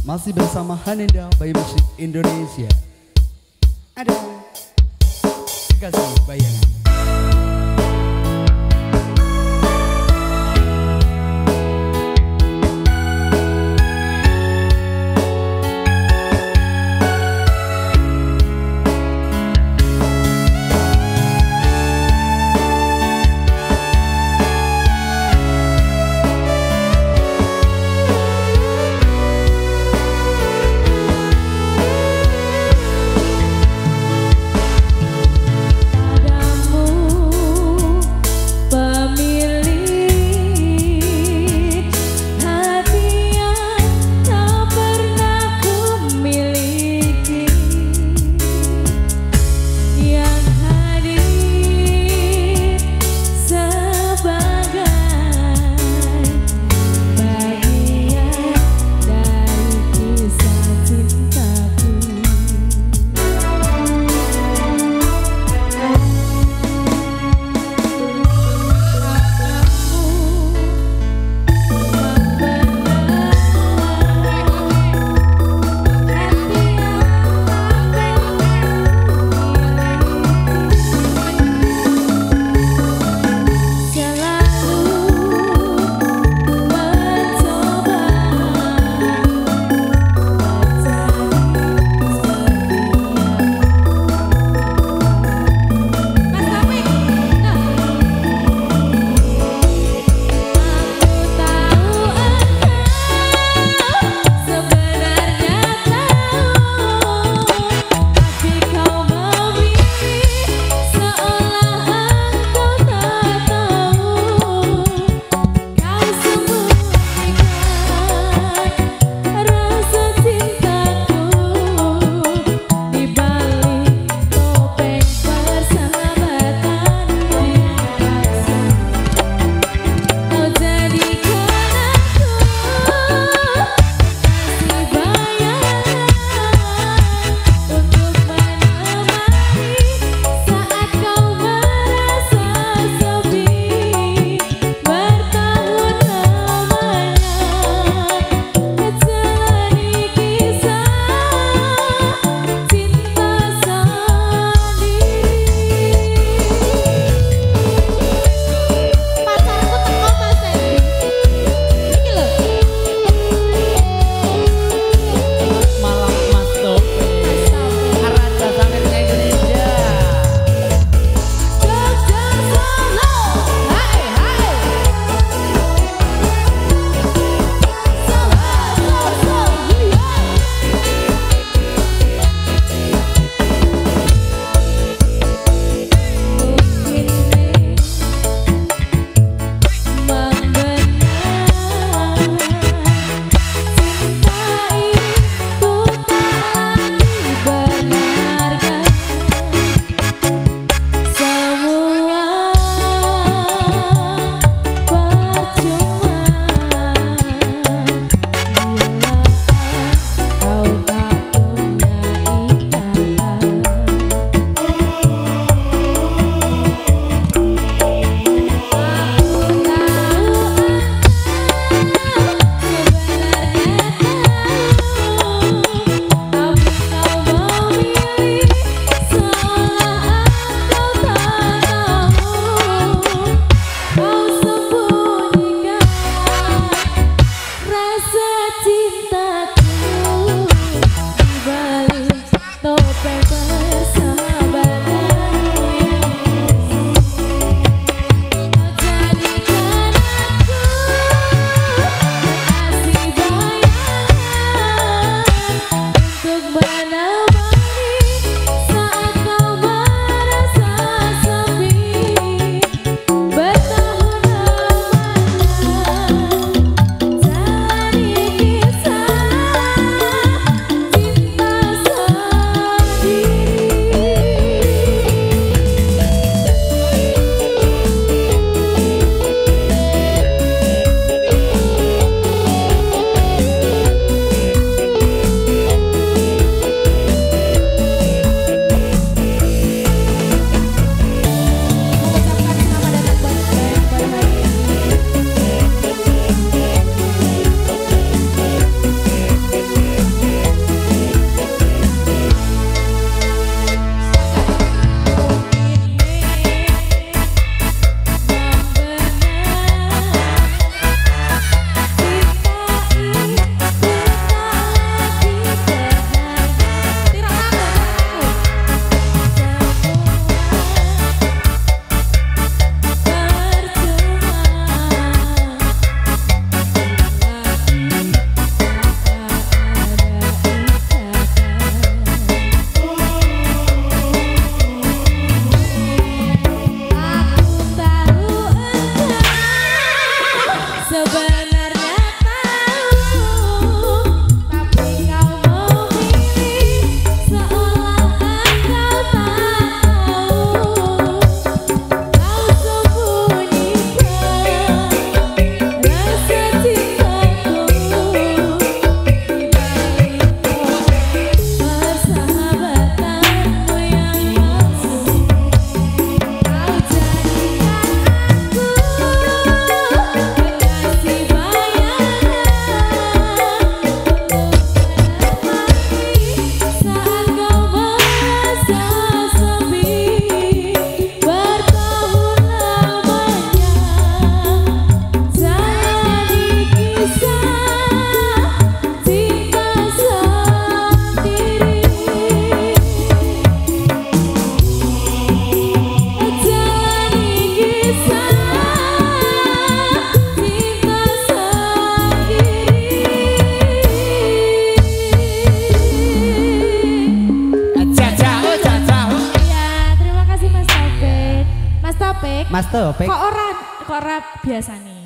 Masih bersama Hanenda Bayi Musik Indonesia. Ada Kasih bayangan Mas Topik. Kok ora kok ora biasane?